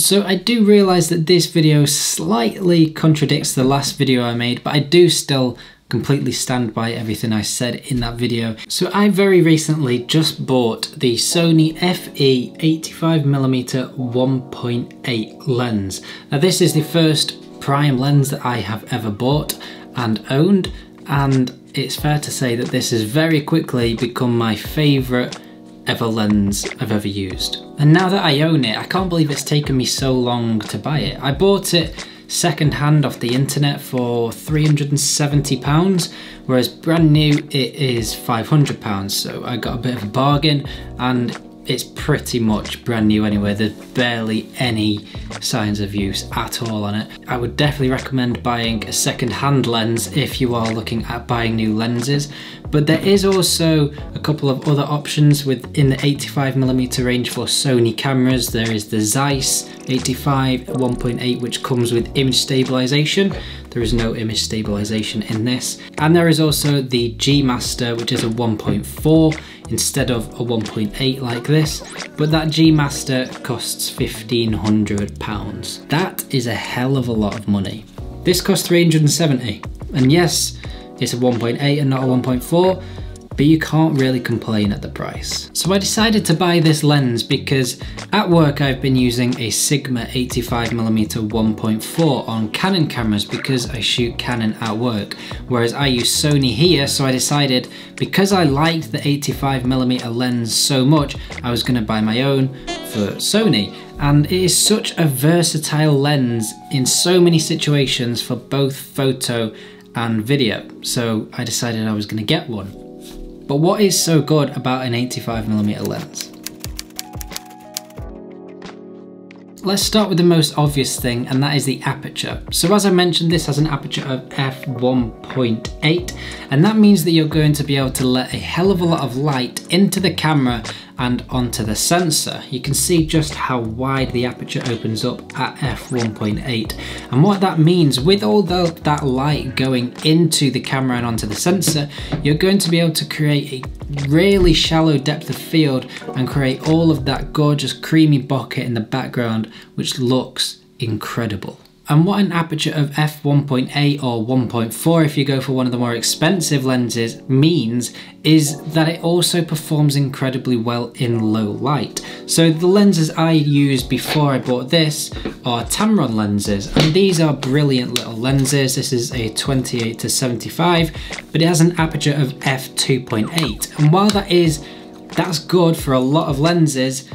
So I do realise that this video slightly contradicts the last video I made, but I do still completely stand by everything I said in that video. So I very recently just bought the Sony FE 85mm 1.8 lens. Now this is the first prime lens that I have ever bought and owned and it's fair to say that this has very quickly become my favourite ever lens I've ever used. And now that I own it, I can't believe it's taken me so long to buy it. I bought it second hand off the internet for 370 pounds whereas brand new it is 500 pounds so I got a bit of a bargain and it's pretty much brand new anyway. There's barely any signs of use at all on it. I would definitely recommend buying a second-hand lens if you are looking at buying new lenses. But there is also a couple of other options within the 85mm range for Sony cameras. There is the Zeiss 85 1.8 which comes with image stabilization. There is no image stabilization in this. And there is also the G Master which is a 1.4 instead of a 1.8 like this, but that G Master costs £1,500. That is a hell of a lot of money. This costs 370 and yes, it's a 1.8 and not a 1.4, but you can't really complain at the price. So I decided to buy this lens because at work I've been using a Sigma 85mm 1.4 on Canon cameras because I shoot Canon at work, whereas I use Sony here, so I decided because I liked the 85mm lens so much, I was gonna buy my own for Sony. And it is such a versatile lens in so many situations for both photo and video. So I decided I was gonna get one. But what is so good about an 85mm lens? Let's start with the most obvious thing and that is the aperture. So as I mentioned this has an aperture of f1.8 and that means that you're going to be able to let a hell of a lot of light into the camera and onto the sensor. You can see just how wide the aperture opens up at f1.8 and what that means with all the, that light going into the camera and onto the sensor you're going to be able to create a really shallow depth of field and create all of that gorgeous creamy bokeh in the background which looks incredible. And what an aperture of f1.8 or 1.4 if you go for one of the more expensive lenses means is that it also performs incredibly well in low light. So the lenses I used before I bought this are Tamron lenses and these are brilliant little lenses. This is a 28 to 75 but it has an aperture of f2.8 and while that is that's good for a lot of lenses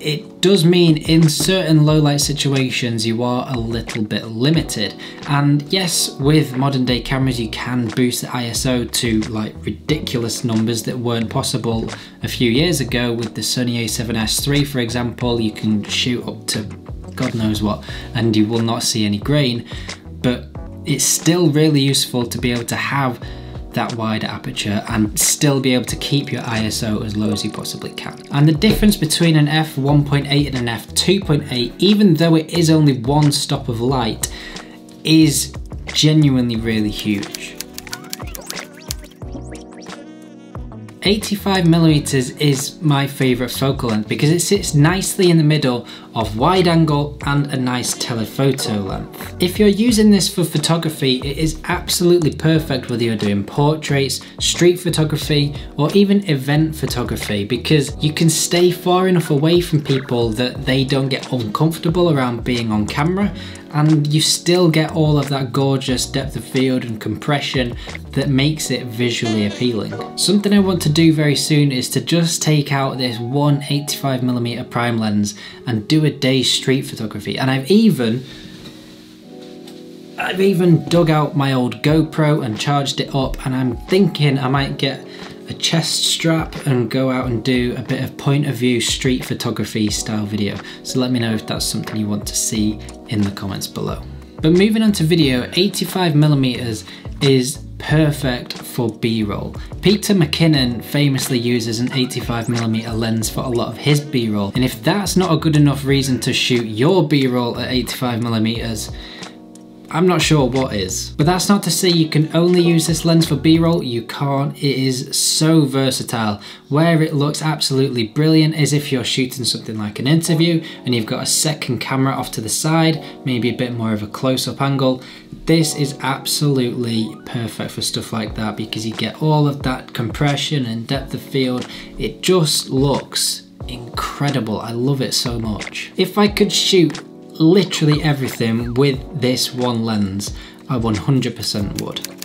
it does mean in certain low light situations you are a little bit limited. And yes, with modern day cameras you can boost the ISO to like ridiculous numbers that weren't possible a few years ago with the Sony a7S III for example, you can shoot up to God knows what and you will not see any grain. But it's still really useful to be able to have that wider aperture and still be able to keep your ISO as low as you possibly can. And the difference between an f1.8 and an f2.8, even though it is only one stop of light, is genuinely really huge. 85 millimeters is my favorite focal length because it sits nicely in the middle of wide angle and a nice telephoto length. If you're using this for photography, it is absolutely perfect whether you're doing portraits, street photography, or even event photography because you can stay far enough away from people that they don't get uncomfortable around being on camera and you still get all of that gorgeous depth of field and compression that makes it visually appealing. Something I want to do very soon is to just take out this 185mm prime lens and do a day street photography and I've even I've even dug out my old GoPro and charged it up and I'm thinking I might get a chest strap and go out and do a bit of point of view street photography style video. So let me know if that's something you want to see in the comments below. But moving on to video, 85 millimeters is perfect for B-roll. Peter McKinnon famously uses an 85mm lens for a lot of his B-roll, and if that's not a good enough reason to shoot your B-roll at 85mm, I'm not sure what is. But that's not to say you can only use this lens for B-roll, you can't. It is so versatile. Where it looks absolutely brilliant is if you're shooting something like an interview and you've got a second camera off to the side, maybe a bit more of a close-up angle. This is absolutely perfect for stuff like that because you get all of that compression and depth of field. It just looks incredible. I love it so much. If I could shoot literally everything with this one lens, I 100% would.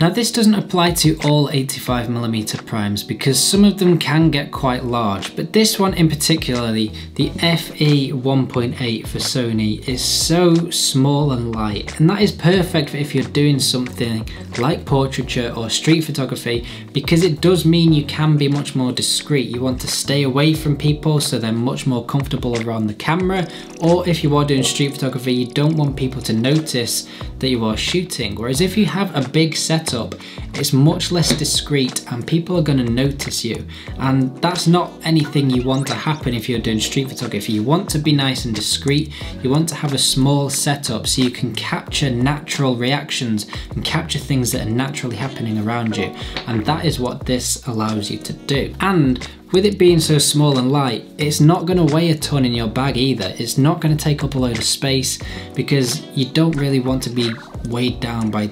Now this doesn't apply to all 85mm primes because some of them can get quite large, but this one in particularly, the FE 1.8 for Sony is so small and light and that is perfect for if you're doing something like portraiture or street photography because it does mean you can be much more discreet. You want to stay away from people so they're much more comfortable around the camera or if you are doing street photography you don't want people to notice that you are shooting whereas if you have a big set setup, it's much less discreet and people are going to notice you. And that's not anything you want to happen if you're doing street photography. You want to be nice and discreet. You want to have a small setup so you can capture natural reactions and capture things that are naturally happening around you. And that is what this allows you to do. And with it being so small and light, it's not going to weigh a ton in your bag either. It's not going to take up a load of space because you don't really want to be weighed down by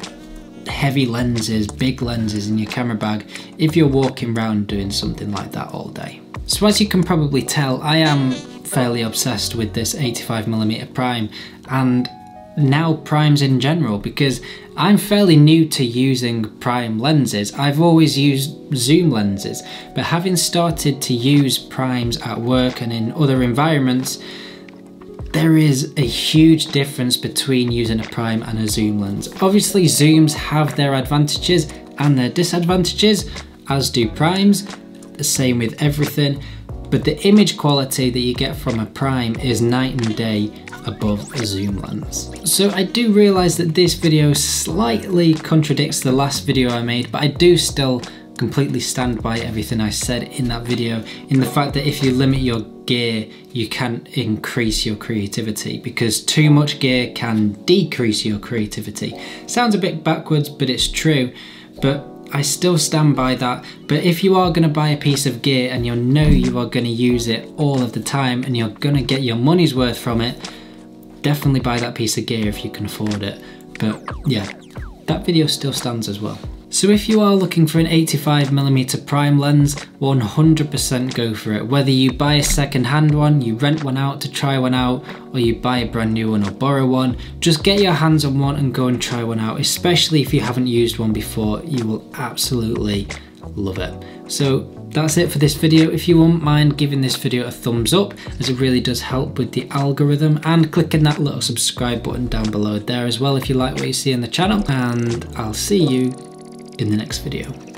heavy lenses, big lenses in your camera bag if you're walking around doing something like that all day. So as you can probably tell, I am fairly obsessed with this 85mm prime and now primes in general because I'm fairly new to using prime lenses. I've always used zoom lenses, but having started to use primes at work and in other environments, there is a huge difference between using a prime and a zoom lens. Obviously zooms have their advantages and their disadvantages, as do primes, the same with everything, but the image quality that you get from a prime is night and day above a zoom lens. So I do realise that this video slightly contradicts the last video I made, but I do still completely stand by everything I said in that video in the fact that if you limit your gear you can increase your creativity because too much gear can decrease your creativity. Sounds a bit backwards but it's true but I still stand by that but if you are going to buy a piece of gear and you know you are going to use it all of the time and you're going to get your money's worth from it definitely buy that piece of gear if you can afford it but yeah that video still stands as well. So if you are looking for an 85mm prime lens, 100% go for it. Whether you buy a second hand one, you rent one out to try one out, or you buy a brand new one or borrow one, just get your hands on one and go and try one out, especially if you haven't used one before, you will absolutely love it. So that's it for this video. If you wouldn't mind giving this video a thumbs up, as it really does help with the algorithm, and clicking that little subscribe button down below there as well if you like what you see in the channel, and I'll see you in the next video.